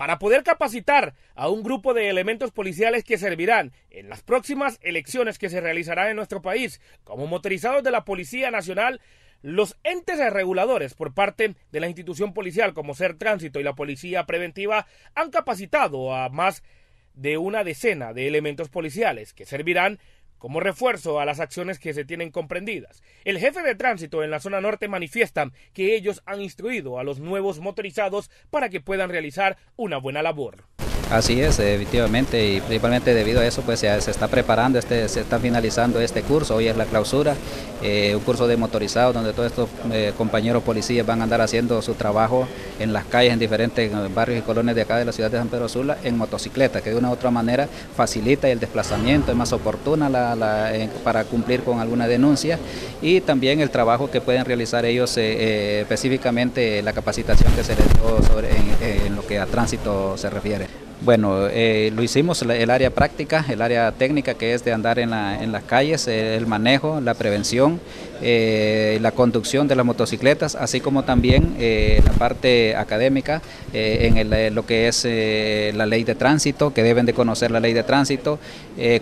para poder capacitar a un grupo de elementos policiales que servirán en las próximas elecciones que se realizarán en nuestro país como motorizados de la Policía Nacional los entes reguladores por parte de la institución policial como Ser Tránsito y la Policía Preventiva han capacitado a más de una decena de elementos policiales que servirán como refuerzo a las acciones que se tienen comprendidas. El jefe de tránsito en la zona norte manifiesta que ellos han instruido a los nuevos motorizados para que puedan realizar una buena labor. Así es, efectivamente, y principalmente debido a eso, pues se, está preparando, este, se está finalizando este curso, hoy es la clausura, eh, un curso de motorizado donde todos estos eh, compañeros policías van a andar haciendo su trabajo en las calles, en diferentes barrios y colonias de acá de la ciudad de San Pedro Sula, en motocicleta, que de una u otra manera facilita el desplazamiento, es más oportuna para cumplir con alguna denuncia y también el trabajo que pueden realizar ellos, eh, específicamente la capacitación que se les dio sobre, en lo que a tránsito se refiere. Bueno, eh, lo hicimos el área práctica, el área técnica que es de andar en, las calles, eh, el manejo, la prevención, eh, la conducción de las motocicletas, así como también la parte académica en lo que es la ley de tránsito, que deben de conocer la ley de tránsito,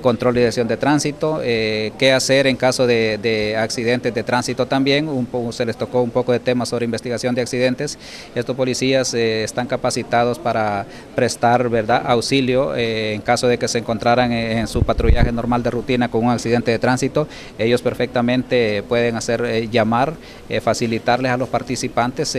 control y dirección de tránsito, qué hacer en caso de, accidentes de tránsito también, se les tocó un poco de temas sobre investigación de accidentes. Estos policías están capacitados para prestar ¿verdad? auxilio eh, en caso de que se encontraran en, su patrullaje normal de rutina con un accidente de tránsito. Ellos perfectamente pueden hacer eh, llamar, eh, facilitarles a los participantes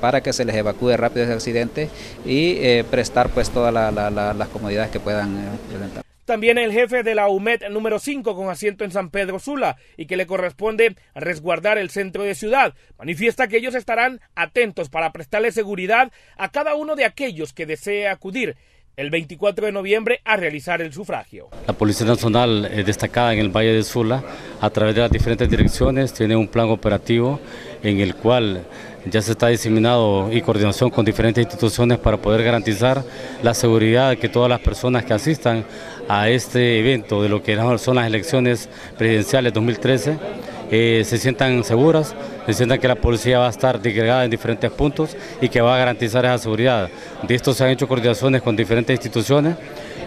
para que se les evacúe rápido ese accidente y prestar pues todas las comodidades que puedan presentar. También el jefe de la UMED número 5 con asiento en San Pedro Sula y que le corresponde resguardar el centro de ciudad, manifiesta que ellos estarán atentos para prestarle seguridad a cada uno de aquellos que desee acudir el 24 de noviembre a realizar el sufragio. La Policía Nacional es destacada en el Valle de Sula a través de las diferentes direcciones, tiene un plan operativo en el cual ya se está diseminado y coordinación con diferentes instituciones para poder garantizar la seguridad de que todas las personas que asistan a este evento de lo que son las elecciones presidenciales 2013 se sientan seguras, se sientan que la policía va a estar disgregada en diferentes puntos y que va a garantizar esa seguridad. De esto se han hecho coordinaciones con diferentes instituciones.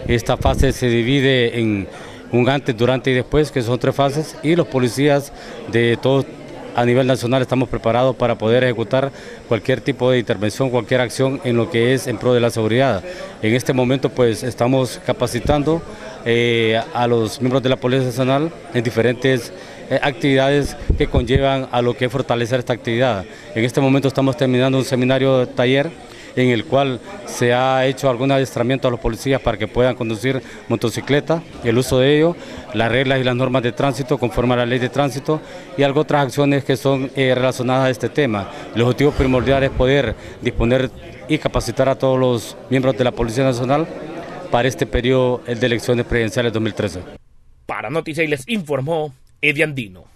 Esta fase se divide en un antes, durante y después, que son tres fases, y los policías de todos a nivel nacional estamos preparados para poder ejecutar cualquier tipo de intervención, cualquier acción en lo que es en pro de la seguridad. En este momento pues estamos capacitando eh, a los miembros de la Policía Nacional en diferentes actividades que conllevan a lo que es fortalecer esta actividad. En este momento estamos terminando un seminario taller en el cual se ha hecho algún adiestramiento a los policías para que puedan conducir motocicleta, el uso de ello, las reglas y las normas de tránsito conforme a la ley de tránsito y algo otras acciones que son eh, relacionadas a este tema. El objetivo primordial es poder disponer y capacitar a todos los miembros de la Policía Nacional para este periodo de elecciones presidenciales 2013. Para Noticias les informó e di Andino.